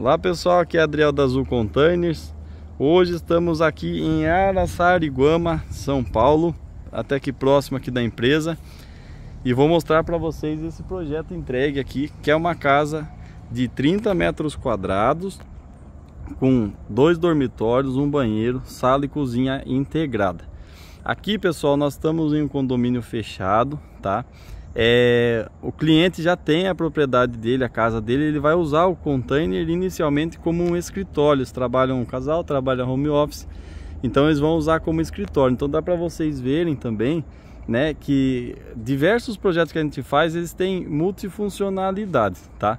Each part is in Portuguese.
Olá pessoal, aqui é Adriel da Azul Containers. Hoje estamos aqui em Araçariguama, São Paulo Até aqui próximo aqui da empresa. E vou mostrar para vocês esse projeto entregue aqui Que é uma casa de 30 metros quadrados Com dois dormitórios, um banheiro, sala e cozinha integrada. Aqui pessoal, nós estamos em um condomínio fechado, tá? É, o cliente já tem a propriedade dele, a casa dele, ele vai usar o container inicialmente como um escritório. Eles trabalham um casal, trabalham home office, então eles vão usar como escritório. Então dá para vocês verem também, né, que diversos projetos que a gente faz, eles têm multifuncionalidades, tá?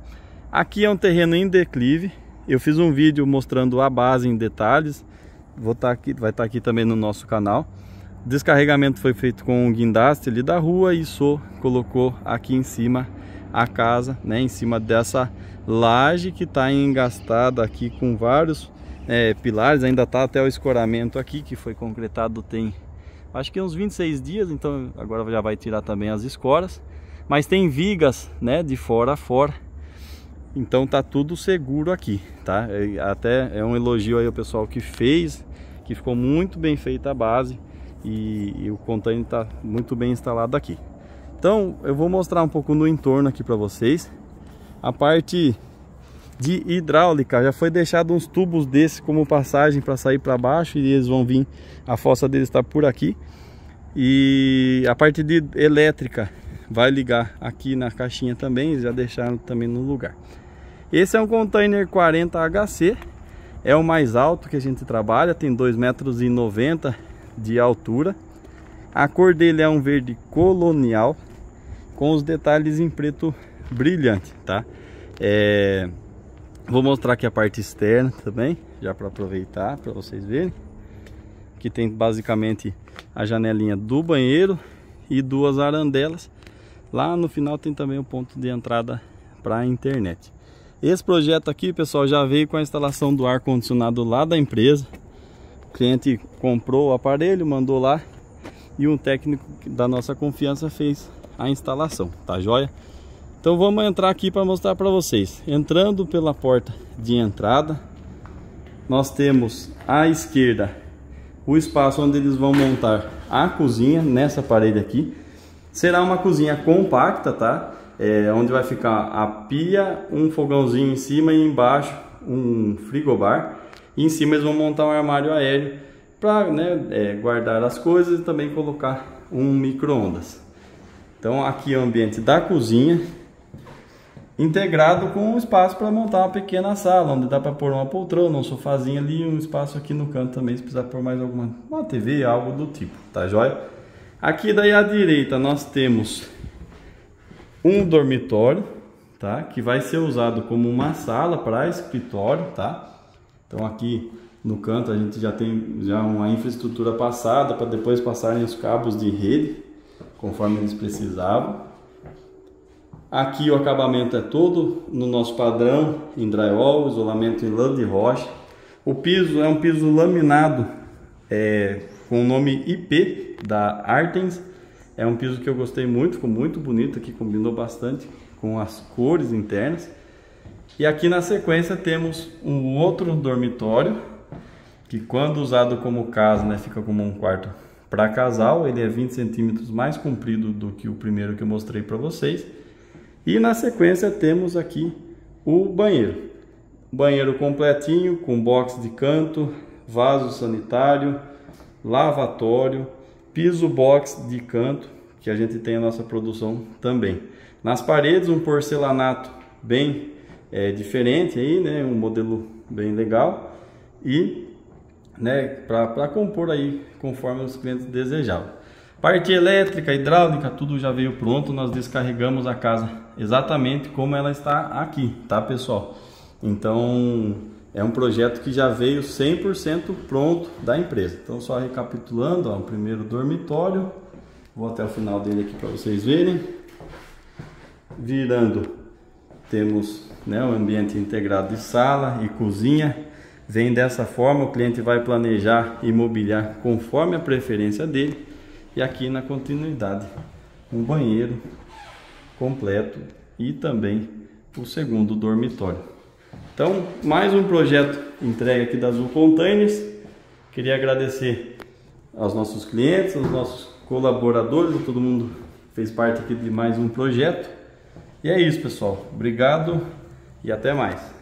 Aqui é um terreno em declive. Eu fiz um vídeo mostrando a base em detalhes. Vou estar tá aqui, vai estar tá aqui também no nosso canal descarregamento foi feito com um guindaste ali da rua e Sô colocou aqui em cima a casa, né, em cima dessa laje que está engastada aqui com vários é, pilares, ainda está até o escoramento aqui que foi concretado tem acho que uns 26 dias, então agora já vai tirar também as escoras, mas tem vigas, né, de fora a fora. Então tá tudo seguro aqui, tá? Até é um elogio aí ao pessoal que fez, que ficou muito bem feita a base e, e o container está muito bem instalado aqui. Então eu vou mostrar um pouco no entorno aqui para vocês. A parte de hidráulica já foi deixado uns tubos desses como passagem para sair para baixo e eles vão vir, a fossa deles está por aqui. E a parte de elétrica vai ligar aqui na caixinha também, eles já deixaram também no lugar. Esse é um container 40 HC, é o mais alto que a gente trabalha, tem 2,90 metros de altura. A cor dele é um verde colonial com os detalhes em preto brilhante, tá? É... Vou mostrar aqui a parte externa também, já para aproveitar para vocês verem. Que tem basicamente a janelinha do banheiro e duas arandelas. Lá no final tem também o ponto de entrada para a internet. Esse projeto aqui, pessoal, já veio com a instalação do ar condicionado lá da empresa. O cliente comprou o aparelho, mandou lá e um técnico da nossa confiança fez a instalação, tá joia? Então vamos entrar aqui para mostrar para vocês. Entrando pela porta de entrada, nós temos à esquerda o espaço onde eles vão montar a cozinha nessa parede aqui. Será uma cozinha compacta, tá? É, onde vai ficar a pia, um fogãozinho em cima e embaixo um frigobar. E em cima eles vão montar um armário aéreo para né, é, guardar as coisas e também colocar um micro-ondas. Então aqui é o ambiente da cozinha, integrado com um espaço para montar uma pequena sala, onde dá para pôr uma poltrona, um sofazinho ali, um espaço aqui no canto também, se precisar pôr mais alguma uma TV, algo do tipo, tá joia? Aqui daí à direita nós temos um dormitório, tá? Que vai ser usado como uma sala para escritório, tá? Então aqui no canto a gente já tem já uma infraestrutura passada para depois passarem os cabos de rede conforme eles precisavam. Aqui o acabamento é todo no nosso padrão em drywall, isolamento em lã de rocha. O piso é um piso laminado é, com o nome IP da Artens. É um piso que eu gostei muito, ficou muito bonito aqui, combinou bastante com as cores internas. E aqui na sequência temos um outro dormitório, que quando usado como casa, né, fica como um quarto para casal. Ele é 20 centímetros mais comprido do que o primeiro que eu mostrei para vocês. E na sequência temos aqui o banheiro. Banheiro completinho, com box de canto, vaso sanitário, lavatório, piso box de canto, que a gente tem a nossa produção também. Nas paredes um porcelanato bem é, diferente aí, né? Um modelo bem legal e, né? Para compor aí conforme os clientes desejavam. Parte elétrica, hidráulica, tudo já veio pronto. Nós descarregamos a casa exatamente como ela está aqui, tá pessoal? Então é um projeto que já veio 100% pronto da empresa. Então só recapitulando, ó, o primeiro dormitório, vou até o final dele aqui para vocês verem. Virando temos né, o ambiente integrado de sala e cozinha. Vem dessa forma, o cliente vai planejar e mobiliar conforme a preferência dele. E aqui na continuidade, um banheiro completo e também o segundo dormitório. Então, mais um projeto entregue aqui da Azul Containers. Queria agradecer aos nossos clientes, aos nossos colaboradores, todo mundo fez parte aqui de mais um projeto. E é isso, pessoal. Obrigado e até mais.